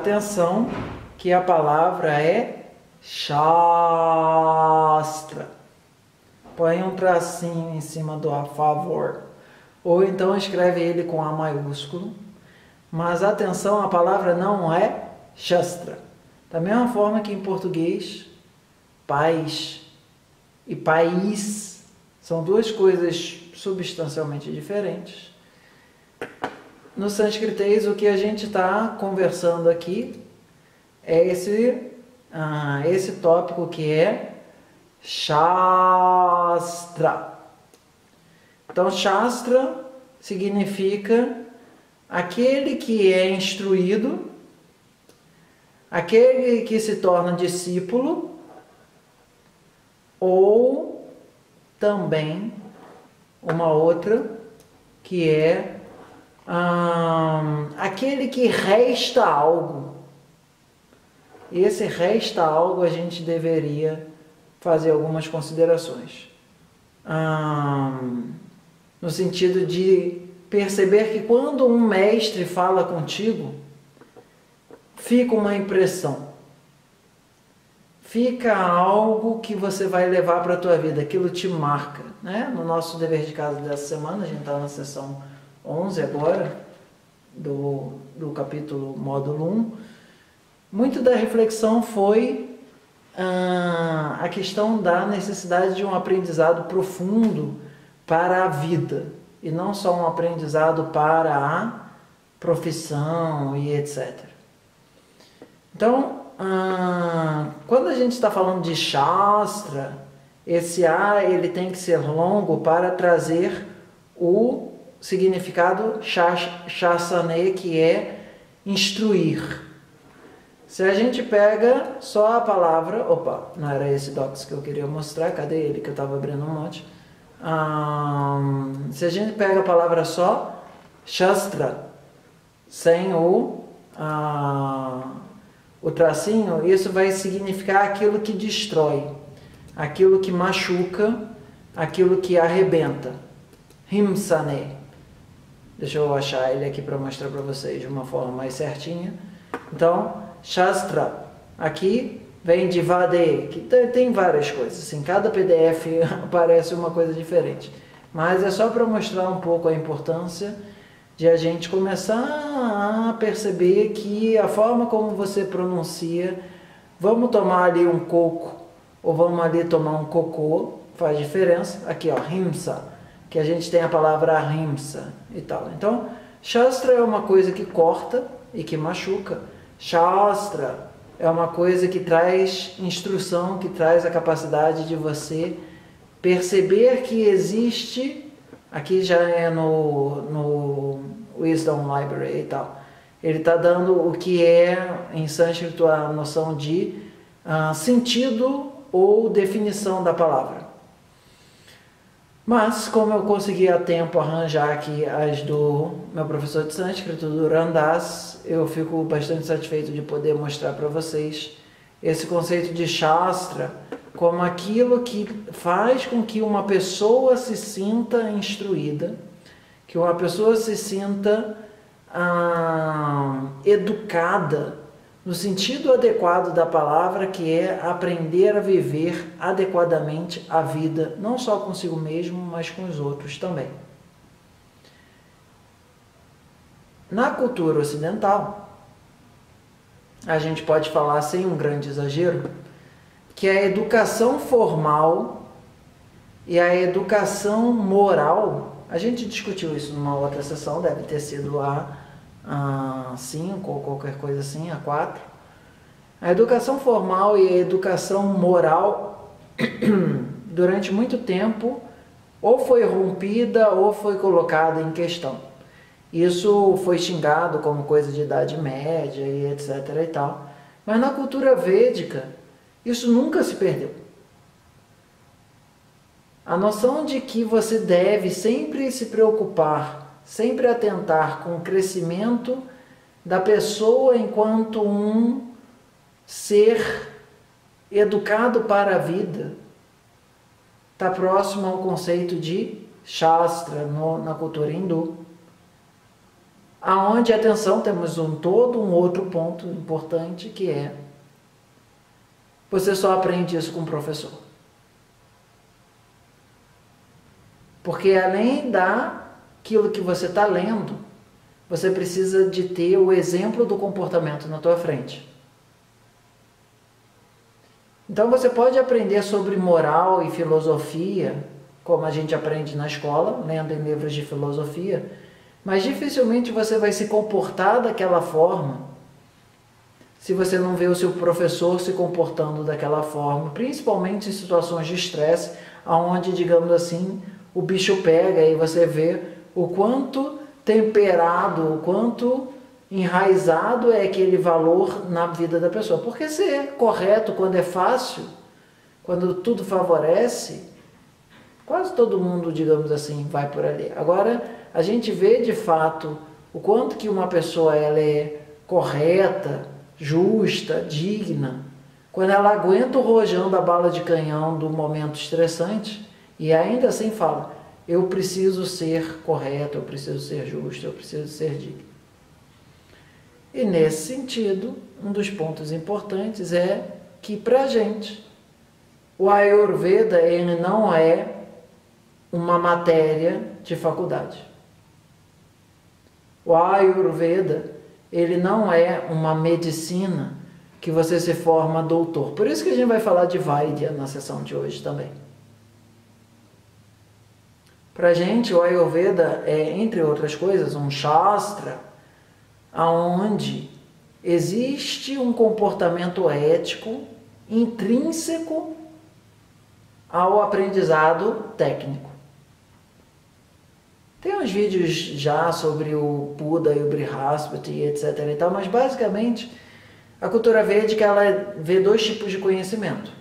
Atenção que a palavra é Shastra. Põe um tracinho em cima do a favor. Ou então escreve ele com A maiúsculo. Mas atenção, a palavra não é Shastra. Da mesma forma que em português, paz e país são duas coisas substancialmente diferentes. No sânscritês, o que a gente está conversando aqui é esse, ah, esse tópico que é Shastra. Então, Shastra significa aquele que é instruído, aquele que se torna discípulo, ou também uma outra que é aquele que resta algo. E esse resta algo a gente deveria fazer algumas considerações. No sentido de perceber que quando um mestre fala contigo, fica uma impressão. Fica algo que você vai levar para a tua vida, aquilo te marca. Né? No nosso dever de casa dessa semana, a gente está na sessão 11 agora, do, do capítulo módulo 1. Muito da reflexão foi ah, a questão da necessidade de um aprendizado profundo para a vida e não só um aprendizado para a profissão e etc. Então, ah, quando a gente está falando de Shastra, esse A ele tem que ser longo para trazer o significado Shasane, que é instruir. Se a gente pega só a palavra, opa, não era esse docs que eu queria mostrar, cadê ele que eu estava abrindo um monte? se a gente pega a palavra só, Shastra, sem o, o tracinho, isso vai significar aquilo que destrói, aquilo que machuca, aquilo que arrebenta. Himsane. Deixa eu achar ele aqui para mostrar para vocês de uma forma mais certinha. Então, Shastra, aqui vem de Vade, que tem várias coisas, assim, cada PDF aparece uma coisa diferente. Mas é só para mostrar um pouco a importância de a gente começar a perceber que a forma como você pronuncia, vamos tomar ali um coco ou vamos ali tomar um cocô, faz diferença. Aqui, ó, rimsa, que a gente tem a palavra rimsa e tal. Então, Shastra é uma coisa que corta e que machuca. Shastra é uma coisa que traz instrução, que traz a capacidade de você perceber que existe, aqui já é no, no Wisdom Library e tal, ele está dando o que é em sânscrito a noção de uh, sentido ou definição da palavra. Mas, como eu consegui a tempo arranjar aqui as do meu professor de sânscrito, do Randas, eu fico bastante satisfeito de poder mostrar para vocês esse conceito de Shastra como aquilo que faz com que uma pessoa se sinta instruída, que uma pessoa se sinta ah, educada no sentido adequado da palavra, que é aprender a viver adequadamente a vida, não só consigo mesmo, mas com os outros também. Na cultura ocidental, a gente pode falar sem um grande exagero, que a educação formal e a educação moral, a gente discutiu isso numa outra sessão, deve ter sido a a 5 ou qualquer coisa assim, a 4. A educação formal e a educação moral, durante muito tempo, ou foi rompida ou foi colocada em questão. Isso foi xingado como coisa de idade média e etc e tal. Mas na cultura védica, isso nunca se perdeu. A noção de que você deve sempre se preocupar sempre atentar com o crescimento da pessoa enquanto um ser educado para a vida. Está próximo ao conceito de Shastra no, na cultura hindu. Aonde, atenção, temos um todo um outro ponto importante que é você só aprende isso com o professor. Porque além daquilo que você está lendo, você precisa de ter o exemplo do comportamento na tua frente. Então você pode aprender sobre moral e filosofia, como a gente aprende na escola, lendo em livros de filosofia, mas dificilmente você vai se comportar daquela forma se você não vê o seu professor se comportando daquela forma, principalmente em situações de estresse, aonde, digamos assim, o bicho pega e você vê o quanto temperado, o quanto enraizado é aquele valor na vida da pessoa. Porque ser correto quando é fácil, quando tudo favorece, quase todo mundo, digamos assim, vai por ali. Agora, a gente vê de fato o quanto que uma pessoa ela é correta, justa, digna, quando ela aguenta o rojão da bala de canhão do momento estressante e ainda assim fala: eu preciso ser correto, eu preciso ser justo, eu preciso ser digno. E nesse sentido, um dos pontos importantes é que para a gente o Ayurveda ele não é uma matéria de faculdade. O Ayurveda ele não é uma medicina que você se forma doutor. Por isso que a gente vai falar de Vaidya na sessão de hoje também. Para gente, o Ayurveda é, entre outras coisas, um Shastra, aonde existe um comportamento ético intrínseco ao aprendizado técnico. Tem uns vídeos já sobre o Buda e o Brihaspati, etc. E tal, mas basicamente a cultura védica ela vê dois tipos de conhecimento.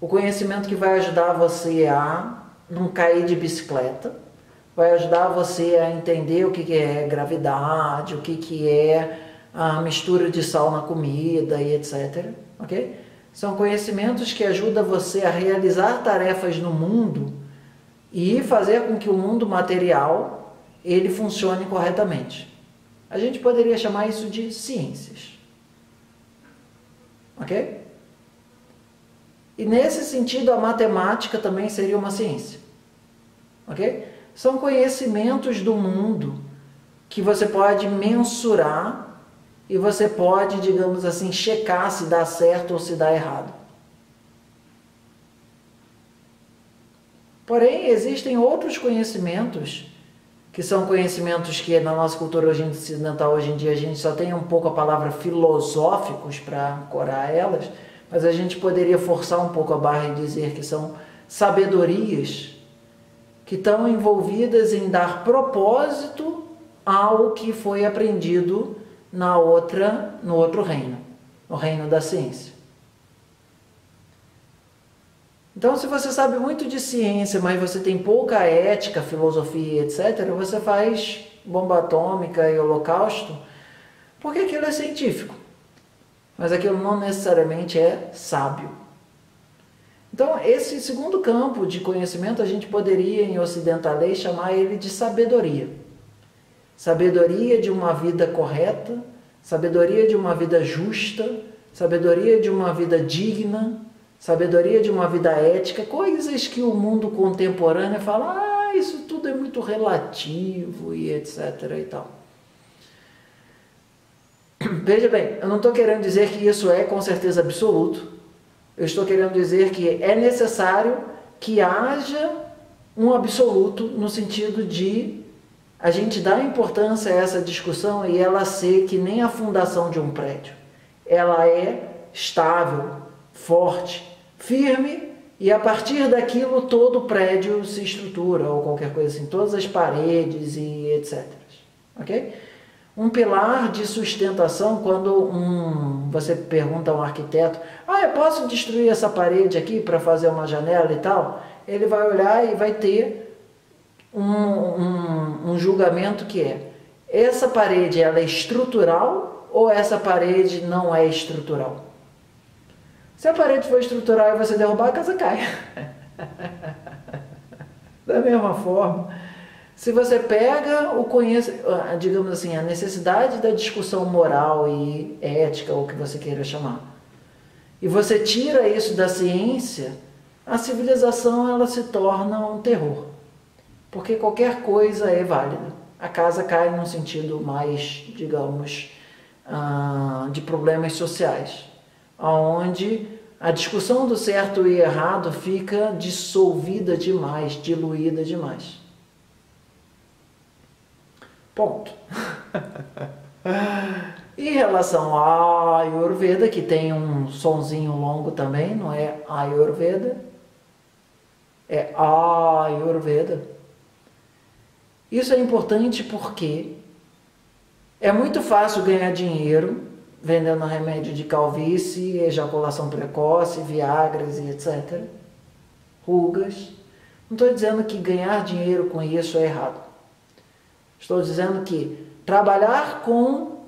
O conhecimento que vai ajudar você a não cair de bicicleta, vai ajudar você a entender o que é gravidade, o que é a mistura de sal na comida e etc. Ok? São conhecimentos que ajudam você a realizar tarefas no mundo e fazer com que o mundo material ele funcione corretamente. A gente poderia chamar isso de ciências. Ok? E nesse sentido, a matemática também seria uma ciência. Ok? São conhecimentos do mundo que você pode mensurar e você pode, digamos assim, checar se dá certo ou se dá errado. Porém, existem outros conhecimentos que são conhecimentos que na nossa cultura ocidental hoje em dia a gente só tem um pouco a palavra filosóficos para corar elas, mas a gente poderia forçar um pouco a barra e dizer que são sabedorias que estão envolvidas em dar propósito ao que foi aprendido na outra, no outro reino, no reino da ciência. Então, se você sabe muito de ciência, mas você tem pouca ética, filosofia, etc., você faz bomba atômica e holocausto, porque aquilo é científico. Mas aquilo não necessariamente é sábio. Então, esse segundo campo de conhecimento, a gente poderia, em ocidentalês, chamar ele de sabedoria. Sabedoria de uma vida correta, sabedoria de uma vida justa, sabedoria de uma vida digna, sabedoria de uma vida ética, coisas que o mundo contemporâneo fala, ah, isso tudo é muito relativo e etc e tal. Veja bem, eu não estou querendo dizer que isso é com certeza absoluto. Eu estou querendo dizer que é necessário que haja um absoluto no sentido de a gente dar importância a essa discussão e ela ser que nem a fundação de um prédio. Ela é estável, forte, firme e a partir daquilo todo o prédio se estrutura ou qualquer coisa assim, todas as paredes e etc. Ok? Um pilar de sustentação, quando um, você pergunta a um arquiteto, ah, eu posso destruir essa parede aqui para fazer uma janela e tal? Ele vai olhar e vai ter um, um, um julgamento que é, essa parede ela é estrutural ou essa parede não é estrutural? Se a parede for estrutural e você derrubar, a casa cai. da mesma forma, Se você pega o conhecimento, digamos assim, a necessidade da discussão moral e ética, ou o que você queira chamar, e você tira isso da ciência, a civilização ela se torna um terror. Porque qualquer coisa é válida. A casa cai num sentido mais, digamos, ah, de problemas sociais, onde a discussão do certo e errado fica dissolvida demais, diluída demais. Ponto. em relação a Ayurveda, que tem um sonzinho longo também, não é Ayurveda, é Ayurveda. Isso é importante porque é muito fácil ganhar dinheiro vendendo remédio de calvície, ejaculação precoce, viagras e etc. Rugas. Não estou dizendo que ganhar dinheiro com isso é errado. Estou dizendo que trabalhar com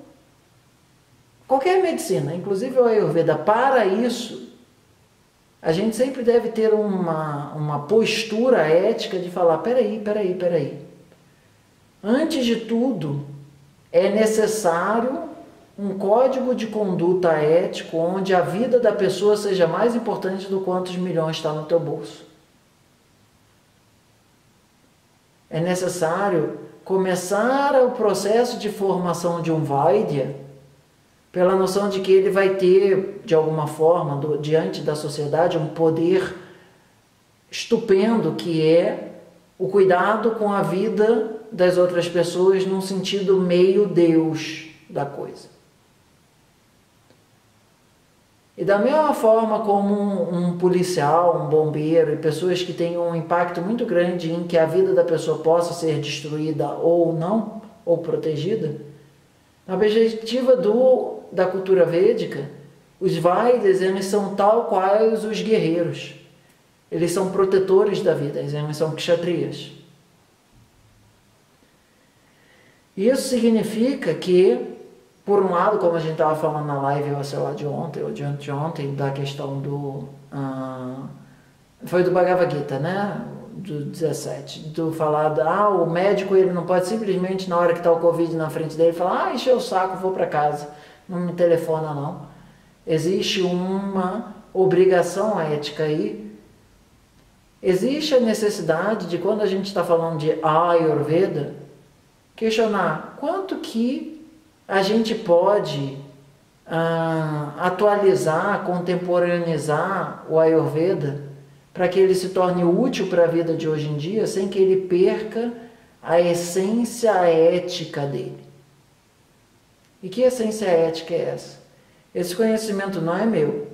qualquer medicina, inclusive o Ayurveda, para isso, a gente sempre deve ter uma, uma postura ética de falar: peraí, peraí, peraí. Antes de tudo, é necessário um código de conduta ético onde a vida da pessoa seja mais importante do quantos milhões está no teu bolso. É necessário começar o processo de formação de um Vaidya pela noção de que ele vai ter, de alguma forma, do, diante da sociedade, um poder estupendo que é o cuidado com a vida das outras pessoas num sentido meio Deus da coisa. E da mesma forma como um, um, policial, um bombeiro e pessoas que têm um impacto muito grande em que a vida da pessoa possa ser destruída ou não, ou protegida, na perspectiva do, da cultura védica, os Vaidas eles são tal quais os guerreiros. Eles são protetores da vida, eles são kshatriyas. Isso significa que por um lado, como a gente estava falando na live, eu sei lá, de ontem ou de anteontem, da questão do. Uh, foi do Bhagavad Gita, né? Do 17. Do falar, ah, o médico ele não pode simplesmente, na hora que está o Covid na frente dele, falar, ah, encheu o saco, vou para casa. Não me telefona, não. Existe uma obrigação ética aí. Existe a necessidade de, quando a gente está falando de Ayurveda, questionar quanto que a gente pode ah, atualizar, contemporaneizar o Ayurveda para que ele se torne útil para a vida de hoje em dia, sem que ele perca a essência ética dele. E que essência ética é essa? Esse conhecimento não é meu,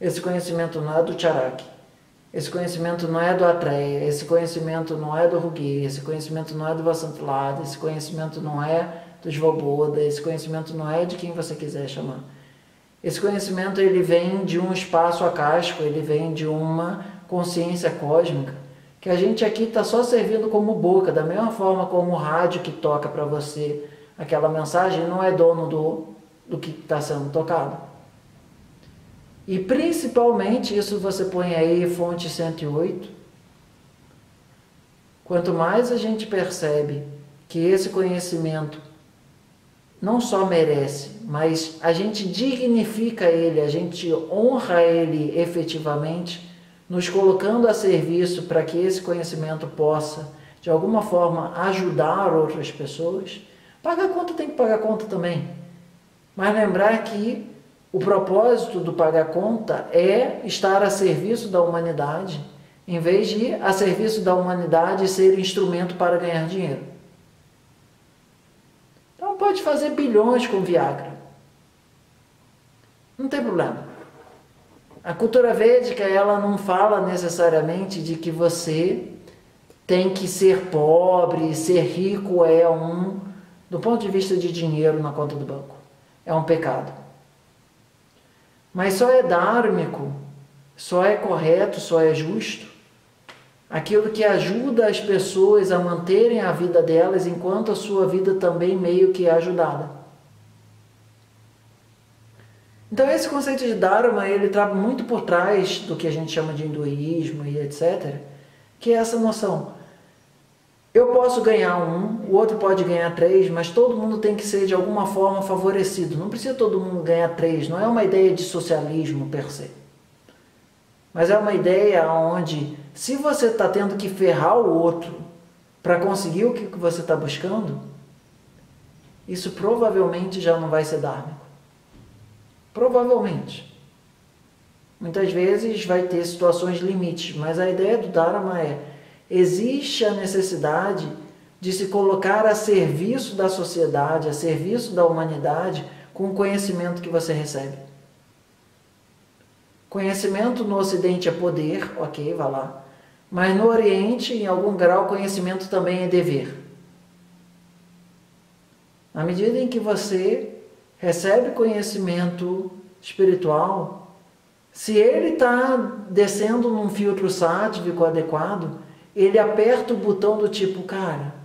esse conhecimento não é do Charak, esse conhecimento não é do Atreya, esse conhecimento não é do Rugi, esse conhecimento não é do Vasantlada, esse conhecimento não é do Svoboda, esse conhecimento não é de quem você quiser chamar. Esse conhecimento ele vem de um espaço acástico, ele vem de uma consciência cósmica, que a gente aqui está só servindo como boca, da mesma forma como o rádio que toca para você aquela mensagem não é dono do, do que está sendo tocado. E principalmente, isso você põe aí fonte 108, quanto mais a gente percebe que esse conhecimento não só merece, mas a gente dignifica ele, a gente honra ele efetivamente, nos colocando a serviço para que esse conhecimento possa, de alguma forma, ajudar outras pessoas. Pagar conta tem que pagar conta também. Mas lembrar que o propósito do pagar conta é estar a serviço da humanidade, em vez de a serviço da humanidade ser instrumento para ganhar dinheiro pode fazer bilhões com Viagra. Não tem problema. A cultura védica, ela não fala necessariamente de que você tem que ser pobre, ser rico é um, do ponto de vista de dinheiro na conta do banco, é um pecado. Mas só é dármico, só é correto, só é justo aquilo que ajuda as pessoas a manterem a vida delas enquanto a sua vida também meio que é ajudada. Então esse conceito de Dharma, ele está muito por trás do que a gente chama de hinduísmo e etc, que é essa noção. eu posso ganhar um, o outro pode ganhar três, mas todo mundo tem que ser de alguma forma favorecido. Não precisa todo mundo ganhar três, não é uma ideia de socialismo per se. Mas é uma ideia onde, se você está tendo que ferrar o outro para conseguir o que você está buscando, isso provavelmente já não vai ser dármico. Provavelmente. Muitas vezes vai ter situações limites, mas a ideia do Dharma é existe a necessidade de se colocar a serviço da sociedade, a serviço da humanidade, com o conhecimento que você recebe. Conhecimento no Ocidente é poder, ok, vá lá. Mas no Oriente, em algum grau, conhecimento também é dever. Na medida em que você recebe conhecimento espiritual, se ele está descendo num filtro sático adequado, ele aperta o botão do tipo, cara,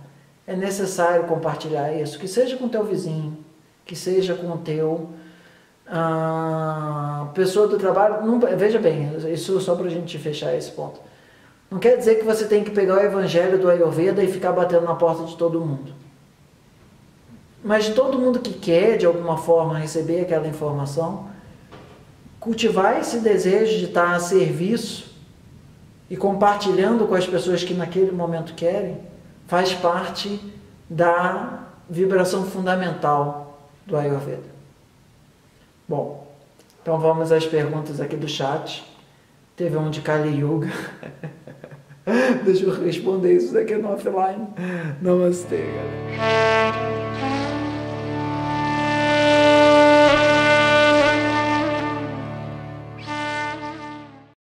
é necessário compartilhar isso, que seja com teu vizinho, que seja com o teu ah, pessoa do trabalho. Não, veja bem, isso só para a gente fechar esse ponto. Não quer dizer que você tem que pegar o evangelho do Ayurveda e ficar batendo na porta de todo mundo. Mas todo mundo que quer, de alguma forma, receber aquela informação, cultivar esse desejo de estar a serviço e compartilhando com as pessoas que naquele momento querem, faz parte da vibração fundamental do Ayurveda. Bom, então vamos às perguntas aqui do chat. Teve um de Kali Yuga. Deixa eu responder isso daqui no offline. Namastê, galera.